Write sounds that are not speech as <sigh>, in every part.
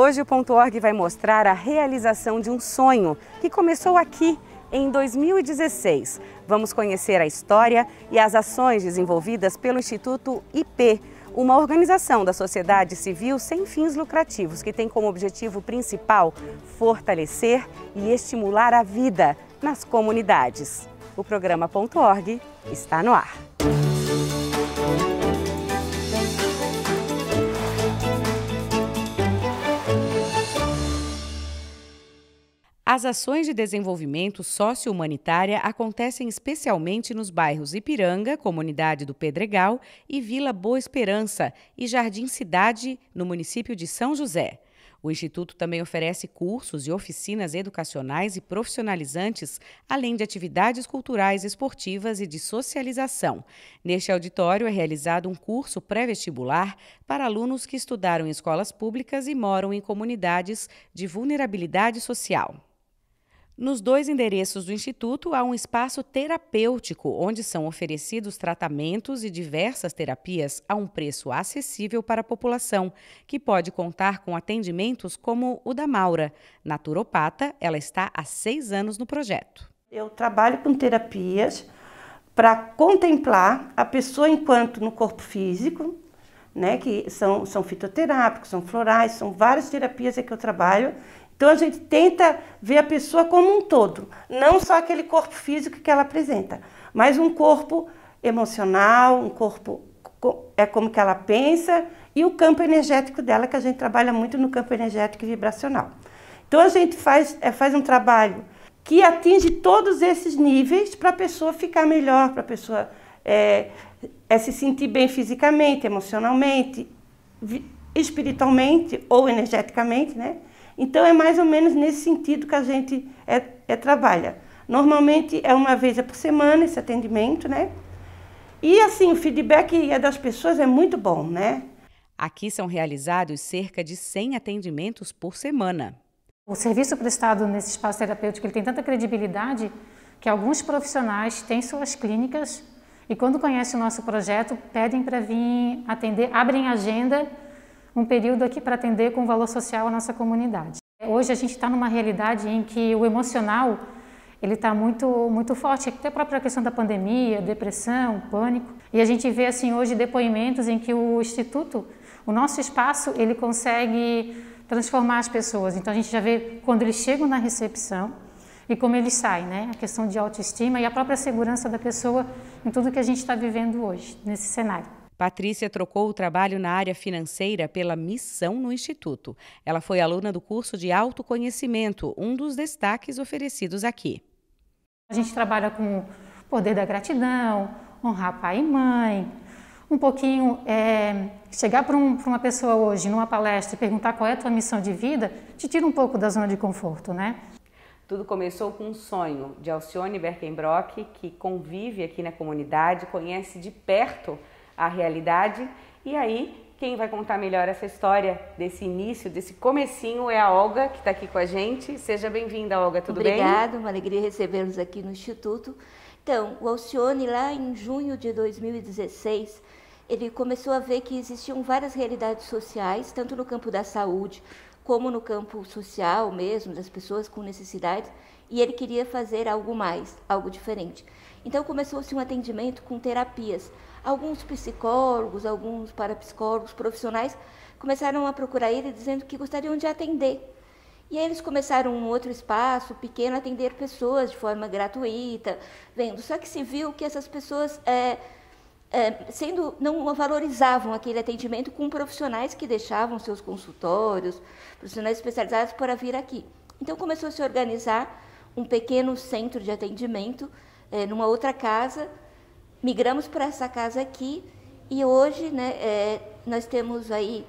Hoje o Ponto Org vai mostrar a realização de um sonho que começou aqui em 2016. Vamos conhecer a história e as ações desenvolvidas pelo Instituto IP, uma organização da sociedade civil sem fins lucrativos que tem como objetivo principal fortalecer e estimular a vida nas comunidades. O programa Ponto Org está no ar. As ações de desenvolvimento socio-humanitária acontecem especialmente nos bairros Ipiranga, comunidade do Pedregal, e Vila Boa Esperança e Jardim Cidade, no município de São José. O Instituto também oferece cursos e oficinas educacionais e profissionalizantes, além de atividades culturais, esportivas e de socialização. Neste auditório é realizado um curso pré-vestibular para alunos que estudaram em escolas públicas e moram em comunidades de vulnerabilidade social. Nos dois endereços do Instituto há um espaço terapêutico, onde são oferecidos tratamentos e diversas terapias a um preço acessível para a população, que pode contar com atendimentos como o da Maura. Naturopata, ela está há seis anos no projeto. Eu trabalho com terapias para contemplar a pessoa enquanto no corpo físico, né, que são, são fitoterápicos, são florais, são várias terapias que eu trabalho então a gente tenta ver a pessoa como um todo, não só aquele corpo físico que ela apresenta, mas um corpo emocional, um corpo é como que ela pensa e o campo energético dela, que a gente trabalha muito no campo energético e vibracional. Então a gente faz, é, faz um trabalho que atinge todos esses níveis para a pessoa ficar melhor, para a pessoa é, é se sentir bem fisicamente, emocionalmente, espiritualmente ou energeticamente, né? Então é mais ou menos nesse sentido que a gente é, é, trabalha. Normalmente é uma vez por semana esse atendimento, né? E assim, o feedback das pessoas é muito bom, né? Aqui são realizados cerca de 100 atendimentos por semana. O serviço prestado nesse espaço terapêutico ele tem tanta credibilidade que alguns profissionais têm suas clínicas e quando conhecem o nosso projeto pedem para vir atender, abrem agenda um período aqui para atender com valor social a nossa comunidade. Hoje a gente está numa realidade em que o emocional ele está muito muito forte, até a própria questão da pandemia, depressão, pânico. E a gente vê assim hoje depoimentos em que o instituto, o nosso espaço, ele consegue transformar as pessoas. Então a gente já vê quando eles chegam na recepção e como eles saem, né? A questão de autoestima e a própria segurança da pessoa em tudo que a gente está vivendo hoje nesse cenário. Patrícia trocou o trabalho na área financeira pela missão no Instituto. Ela foi aluna do curso de autoconhecimento, um dos destaques oferecidos aqui. A gente trabalha com o poder da gratidão, honrar pai e mãe, um pouquinho é, chegar para um, uma pessoa hoje numa palestra e perguntar qual é a tua missão de vida, te tira um pouco da zona de conforto, né? Tudo começou com um sonho de Alcione Berkenbrock, que convive aqui na comunidade, conhece de perto a realidade. E aí, quem vai contar melhor essa história desse início, desse comecinho é a Olga, que está aqui com a gente. Seja bem-vinda, Olga, tudo Obrigada, bem? Obrigada, uma alegria recebermos aqui no Instituto. Então, o Alcione, lá em junho de 2016, ele começou a ver que existiam várias realidades sociais, tanto no campo da saúde, como no campo social mesmo, das pessoas com necessidades, e ele queria fazer algo mais, algo diferente. Então começou-se um atendimento com terapias, alguns psicólogos, alguns parapsicólogos profissionais começaram a procurar ele dizendo que gostariam de atender. E aí eles começaram um outro espaço pequeno atender pessoas de forma gratuita, vendo. Só que se viu que essas pessoas é, é, sendo não valorizavam aquele atendimento com profissionais que deixavam seus consultórios, profissionais especializados para vir aqui. Então começou a se organizar um pequeno centro de atendimento é, numa outra casa migramos para essa casa aqui e hoje né, é, nós temos aí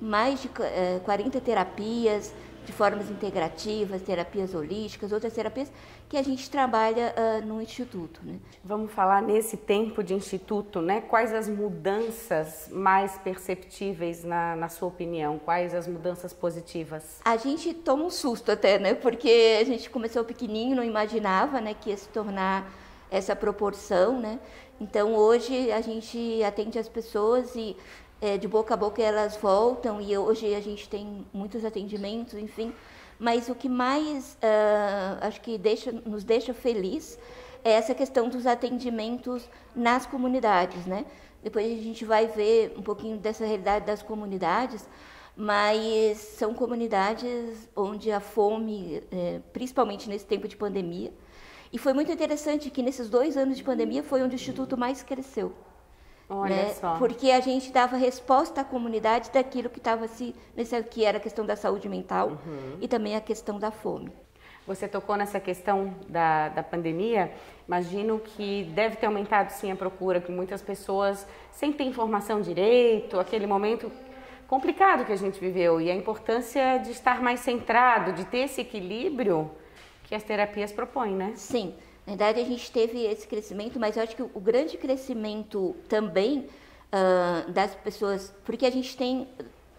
mais de é, 40 terapias de formas integrativas, terapias holísticas, outras terapias que a gente trabalha uh, no Instituto. Né? Vamos falar nesse tempo de Instituto, né? quais as mudanças mais perceptíveis na, na sua opinião? Quais as mudanças positivas? A gente toma um susto até, né? porque a gente começou pequenininho, não imaginava né, que ia se tornar essa proporção, né? Então hoje a gente atende as pessoas e é, de boca a boca elas voltam e hoje a gente tem muitos atendimentos, enfim. Mas o que mais uh, acho que deixa, nos deixa feliz é essa questão dos atendimentos nas comunidades, né? Depois a gente vai ver um pouquinho dessa realidade das comunidades, mas são comunidades onde a fome, é, principalmente nesse tempo de pandemia, e foi muito interessante que nesses dois anos de pandemia foi onde o Instituto mais cresceu. Olha né? só. Porque a gente dava resposta à comunidade daquilo que estava se nesse que era a questão da saúde mental uhum. e também a questão da fome. Você tocou nessa questão da, da pandemia. Imagino que deve ter aumentado sim a procura, que muitas pessoas sem ter informação direito, aquele momento complicado que a gente viveu e a importância de estar mais centrado, de ter esse equilíbrio que as terapias propõem, né? Sim. Na verdade, a gente teve esse crescimento, mas eu acho que o grande crescimento também uh, das pessoas, porque a gente tem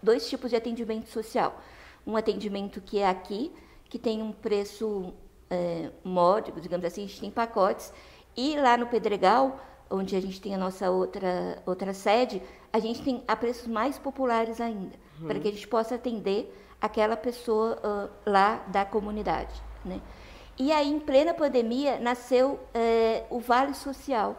dois tipos de atendimento social. Um atendimento que é aqui, que tem um preço é, módico, digamos assim, a gente tem pacotes, e lá no Pedregal, onde a gente tem a nossa outra, outra sede, a gente tem a preços mais populares ainda, uhum. para que a gente possa atender aquela pessoa uh, lá da comunidade. Né? E aí, em plena pandemia, nasceu é, o Vale Social,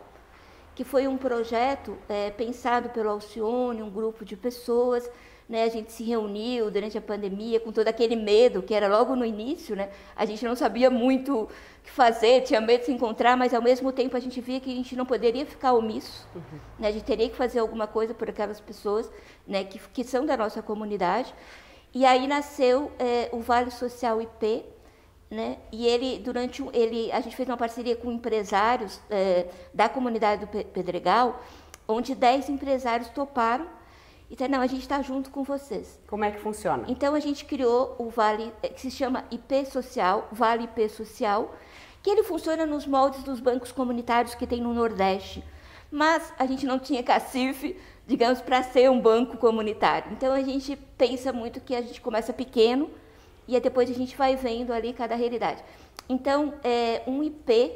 que foi um projeto é, pensado pelo Alcione, um grupo de pessoas. Né, a gente se reuniu durante a pandemia com todo aquele medo, que era logo no início, né? A gente não sabia muito o que fazer, tinha medo de se encontrar, mas ao mesmo tempo a gente via que a gente não poderia ficar omisso, uhum. né? A gente teria que fazer alguma coisa por aquelas pessoas, né, que, que são da nossa comunidade. E aí nasceu é, o Vale Social IP, né? E ele, durante ele, a gente fez uma parceria com empresários é, da comunidade do Pedregal, onde 10 empresários toparam. Então, não, a gente está junto com vocês. Como é que funciona? Então, a gente criou o Vale, é, que se chama IP Social, Vale IP Social, que ele funciona nos moldes dos bancos comunitários que tem no Nordeste. Mas a gente não tinha cacife, digamos, para ser um banco comunitário. Então, a gente pensa muito que a gente começa pequeno, e depois a gente vai vendo ali cada realidade. Então, é, um IP,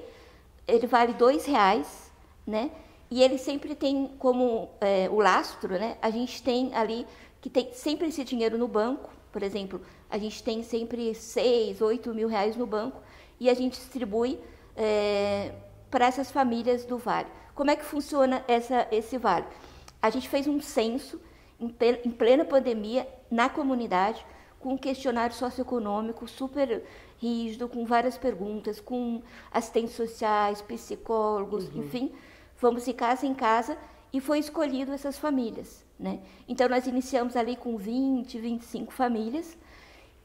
ele vale dois reais, né? E ele sempre tem como é, o lastro, né? A gente tem ali que tem sempre esse dinheiro no banco, por exemplo, a gente tem sempre seis, oito mil reais no banco e a gente distribui é, para essas famílias do Vale. Como é que funciona essa, esse Vale? A gente fez um censo em plena pandemia na comunidade, com um questionário socioeconômico super rígido, com várias perguntas, com assistentes sociais, psicólogos, uhum. enfim. Fomos de casa em casa e foi escolhido essas famílias. Né? Então, nós iniciamos ali com 20, 25 famílias.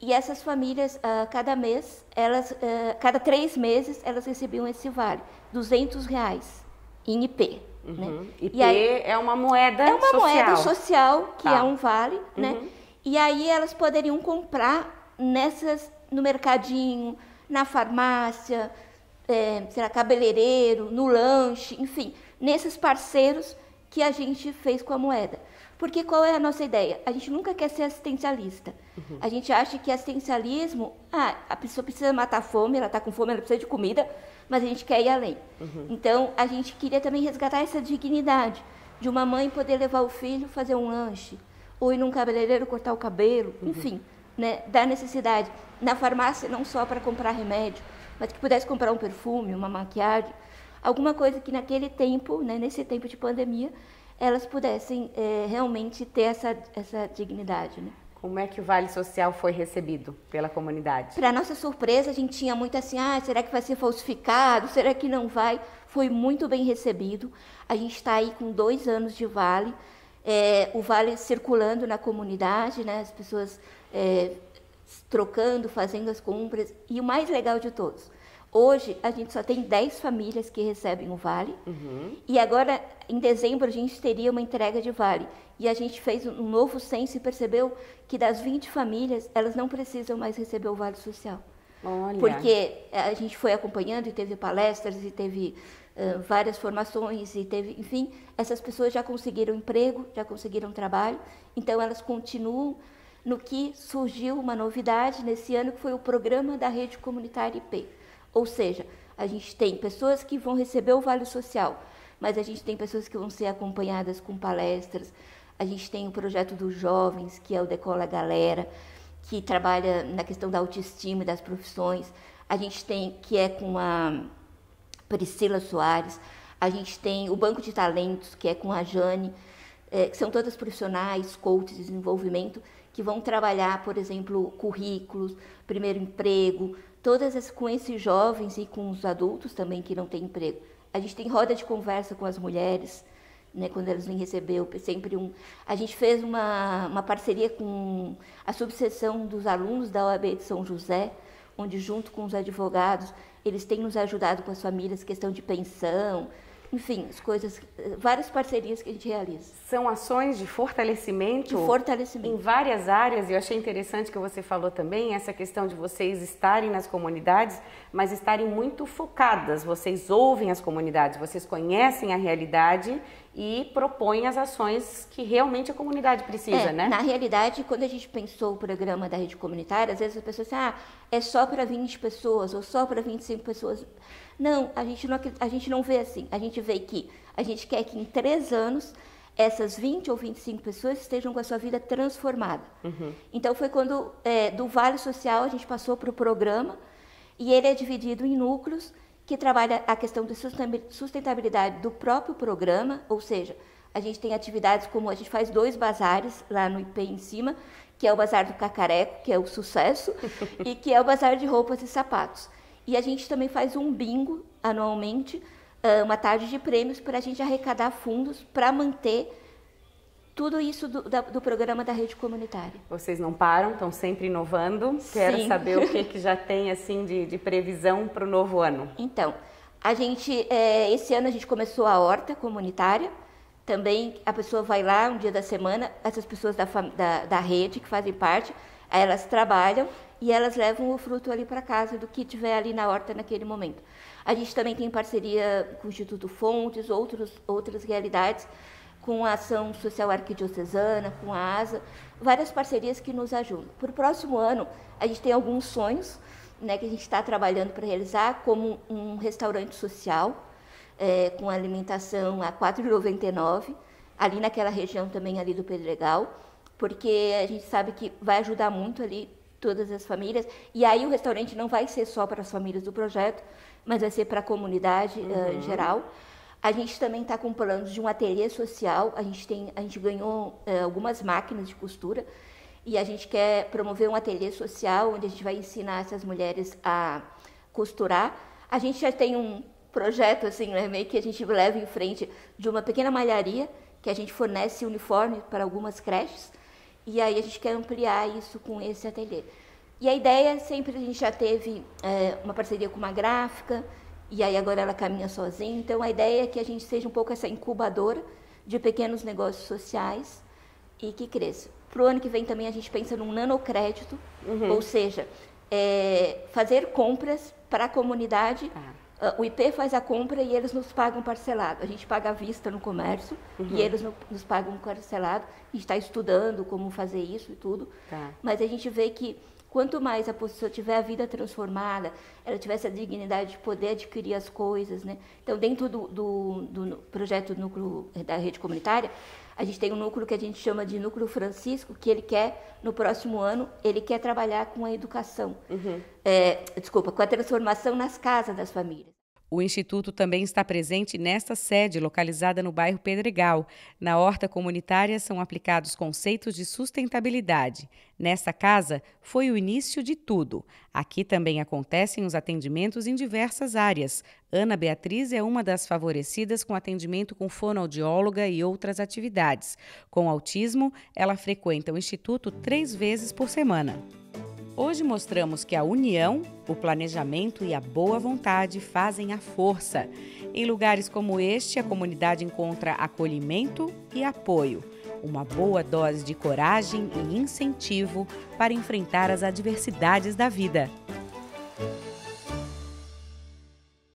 E essas famílias, uh, cada mês, elas, uh, cada três meses, elas recebiam esse vale, 200 reais em IP. Né? Uhum. Né? IP aí, é uma moeda social. É uma social. moeda social, que tá. é um vale, né? uhum. né? E aí elas poderiam comprar nessas no mercadinho, na farmácia, é, será cabeleireiro, no lanche, enfim, nesses parceiros que a gente fez com a moeda. Porque qual é a nossa ideia? A gente nunca quer ser assistencialista. Uhum. A gente acha que assistencialismo, ah, a pessoa precisa matar a fome, ela está com fome, ela precisa de comida, mas a gente quer ir além. Uhum. Então, a gente queria também resgatar essa dignidade de uma mãe poder levar o filho fazer um lanche, ou ir num cabeleireiro cortar o cabelo, uhum. enfim, né, da necessidade. Na farmácia, não só para comprar remédio, mas que pudesse comprar um perfume, uma maquiagem, alguma coisa que naquele tempo, né, nesse tempo de pandemia, elas pudessem é, realmente ter essa, essa dignidade. Né? Como é que o Vale Social foi recebido pela comunidade? Para nossa surpresa, a gente tinha muito assim, ah, será que vai ser falsificado? Será que não vai? Foi muito bem recebido. A gente está aí com dois anos de Vale é, o vale circulando na comunidade, né, as pessoas é, trocando, fazendo as compras. E o mais legal de todos, hoje a gente só tem 10 famílias que recebem o vale. Uhum. E agora, em dezembro, a gente teria uma entrega de vale. E a gente fez um novo censo e percebeu que das 20 famílias, elas não precisam mais receber o vale social. Olha. Porque a gente foi acompanhando e teve palestras e teve uh, várias formações e teve, enfim, essas pessoas já conseguiram emprego, já conseguiram trabalho, então elas continuam no que surgiu uma novidade nesse ano, que foi o programa da rede comunitária IP. Ou seja, a gente tem pessoas que vão receber o Vale Social, mas a gente tem pessoas que vão ser acompanhadas com palestras, A gente tem o projeto dos jovens, que é o Decola Galera, que trabalha na questão da autoestima e das profissões. A gente tem, que é com a Priscila Soares. A gente tem o Banco de Talentos, que é com a Jane, é, que são todas profissionais, coaches de desenvolvimento, que vão trabalhar, por exemplo, currículos, primeiro emprego, todas as, com esses jovens e com os adultos também que não têm emprego. A gente tem roda de conversa com as mulheres, né, quando elas vêm receber, sempre um. A gente fez uma, uma parceria com a subseção dos alunos da OAB de São José, onde, junto com os advogados, eles têm nos ajudado com as famílias, questão de pensão, enfim, as coisas, várias parcerias que a gente realiza. São ações de fortalecimento? De fortalecimento. Em várias áreas, e eu achei interessante que você falou também, essa questão de vocês estarem nas comunidades, mas estarem muito focadas. Vocês ouvem as comunidades, vocês conhecem a realidade e propõem as ações que realmente a comunidade precisa, é, né? Na realidade, quando a gente pensou o programa da rede comunitária, às vezes as pessoas dizem, ah, é só para 20 pessoas ou só para 25 pessoas. Não, a gente não, a gente não vê assim. A gente vê que a gente quer que em três anos essas 20 ou 25 pessoas estejam com a sua vida transformada. Uhum. Então foi quando é, do Vale Social a gente passou para o programa e ele é dividido em núcleos que trabalha a questão de sustentabilidade do próprio programa, ou seja, a gente tem atividades como a gente faz dois bazares lá no IP em cima, que é o Bazar do Cacareco, que é o sucesso, <laughs> e que é o Bazar de Roupas e Sapatos. E a gente também faz um bingo anualmente, uma tarde de prêmios para a gente arrecadar fundos para manter tudo isso do, da, do, programa da rede comunitária. Vocês não param, estão sempre inovando. Quero Sim. saber o <laughs> que, que já tem assim de, de previsão para o novo ano. Então, a gente é, esse ano a gente começou a horta comunitária. Também a pessoa vai lá um dia da semana, essas pessoas da, da, da rede que fazem parte, elas trabalham e elas levam o fruto ali para casa do que tiver ali na horta naquele momento. A gente também tem parceria com o Instituto Fontes, outros, outras realidades com a Ação Social Arquidiocesana, com a ASA, várias parcerias que nos ajudam. Para o próximo ano, a gente tem alguns sonhos né, que a gente está trabalhando para realizar, como um restaurante social, é, com alimentação a R$ 4,99, ali naquela região também ali do Pedregal, porque a gente sabe que vai ajudar muito ali todas as famílias, e aí o restaurante não vai ser só para as famílias do projeto, mas vai ser para a comunidade uhum. uh, geral. A gente também está com planos de um ateliê social. A gente, tem, a gente ganhou é, algumas máquinas de costura e a gente quer promover um ateliê social onde a gente vai ensinar essas mulheres a costurar. A gente já tem um projeto assim, né, meio que a gente leva em frente de uma pequena malharia que a gente fornece uniforme para algumas creches e aí a gente quer ampliar isso com esse ateliê. E a ideia sempre a gente já teve é, uma parceria com uma gráfica e aí agora ela caminha sozinha. Então a ideia é que a gente seja um pouco essa incubadora de pequenos negócios sociais e que cresça. Para o ano que vem também a gente pensa num nanocrédito, uhum. ou seja, é, fazer compras para a comunidade. Ah. o IP faz a compra e eles nos pagam parcelado. A gente paga à vista no comércio uhum. e eles nos pagam parcelado. A gente está estudando como fazer isso e tudo. Tá. Mas a gente vê que Quanto mais a pessoa tiver a vida transformada, ela tiver essa dignidade de poder adquirir as coisas, né? Então, dentro do, do, do projeto núcleo da rede comunitária, a gente tem um núcleo que a gente chama de núcleo Francisco, que ele quer, no próximo ano, ele quer trabalhar com a educação. Uhum. É, desculpa, com a transformação nas casas das famílias. O Instituto também está presente nesta sede, localizada no bairro Pedregal. Na horta comunitária são aplicados conceitos de sustentabilidade. Nesta casa foi o início de tudo. Aqui também acontecem os atendimentos em diversas áreas. Ana Beatriz é uma das favorecidas com atendimento com fonoaudióloga e outras atividades. Com autismo, ela frequenta o Instituto três vezes por semana. Hoje mostramos que a união, o planejamento e a boa vontade fazem a força. Em lugares como este, a comunidade encontra acolhimento e apoio, uma boa dose de coragem e incentivo para enfrentar as adversidades da vida.